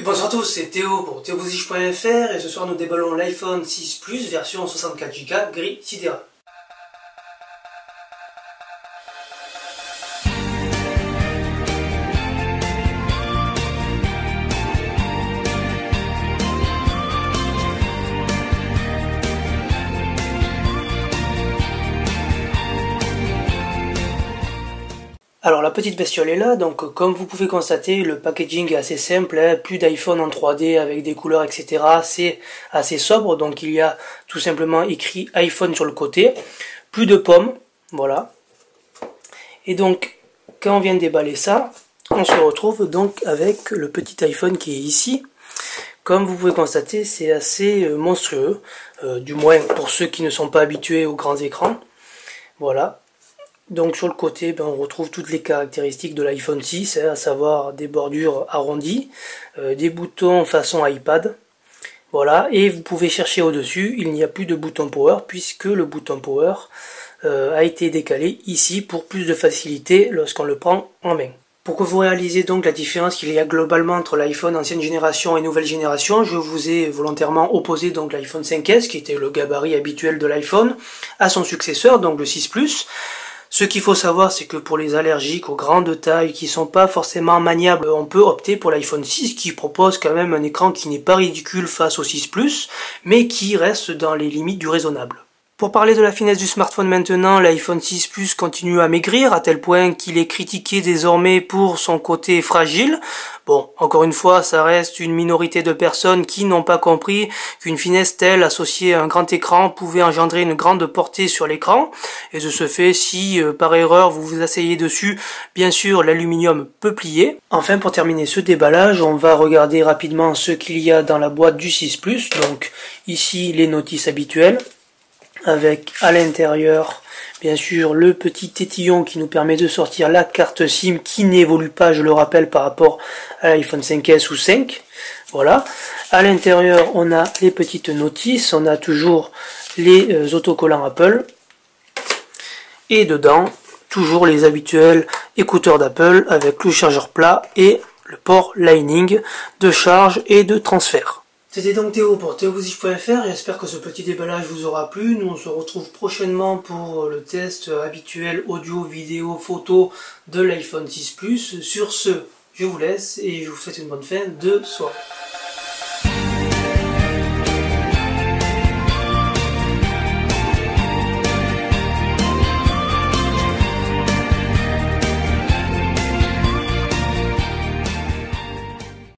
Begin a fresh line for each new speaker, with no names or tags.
Et bonsoir à tous, c'est Théo pour théobosich.fr et ce soir nous déballons l'iPhone 6 Plus version 64Go gris sidéral. Alors la petite bestiole est là, donc comme vous pouvez constater, le packaging est assez simple, hein. plus d'iPhone en 3D avec des couleurs, etc. C'est assez sobre, donc il y a tout simplement écrit iPhone sur le côté, plus de pommes, voilà. Et donc, quand on vient de déballer ça, on se retrouve donc avec le petit iPhone qui est ici. Comme vous pouvez constater, c'est assez euh, monstrueux, euh, du moins pour ceux qui ne sont pas habitués aux grands écrans. Voilà, donc sur le côté, ben, on retrouve toutes les caractéristiques de l'iPhone 6, hein, à savoir des bordures arrondies, euh, des boutons façon iPad. Voilà, et vous pouvez chercher au-dessus, il n'y a plus de bouton power puisque le bouton power euh, a été décalé ici pour plus de facilité lorsqu'on le prend en main. Pour que vous réalisez donc la différence qu'il y a globalement entre l'iPhone ancienne génération et nouvelle génération, je vous ai volontairement opposé donc l'iPhone 5S, qui était le gabarit habituel de l'iPhone, à son successeur, donc le 6 Plus. Ce qu'il faut savoir, c'est que pour les allergiques aux grandes tailles qui sont pas forcément maniables, on peut opter pour l'iPhone 6 qui propose quand même un écran qui n'est pas ridicule face au 6 Plus, mais qui reste dans les limites du raisonnable. Pour parler de la finesse du smartphone maintenant, l'iPhone 6 Plus continue à maigrir à tel point qu'il est critiqué désormais pour son côté fragile. Bon, encore une fois, ça reste une minorité de personnes qui n'ont pas compris qu'une finesse telle associée à un grand écran pouvait engendrer une grande portée sur l'écran. Et de ce fait, si euh, par erreur vous vous asseyez dessus, bien sûr l'aluminium peut plier. Enfin, pour terminer ce déballage, on va regarder rapidement ce qu'il y a dans la boîte du 6 Plus. Donc ici les notices habituelles avec à l'intérieur bien sûr le petit tétillon qui nous permet de sortir la carte SIM qui n'évolue pas je le rappelle par rapport à l'iPhone 5S ou 5 voilà. À l'intérieur on a les petites notices. On a toujours les euh, autocollants Apple. Et dedans toujours les habituels écouteurs d'Apple avec le chargeur plat et le port Lightning de charge et de transfert c'était donc Théo pour théobousiche.fr, j'espère que ce petit déballage vous aura plu. Nous on se retrouve prochainement pour le test habituel audio, vidéo, photo de l'iPhone 6 Plus. Sur ce, je vous laisse et je vous souhaite une bonne fin de soirée.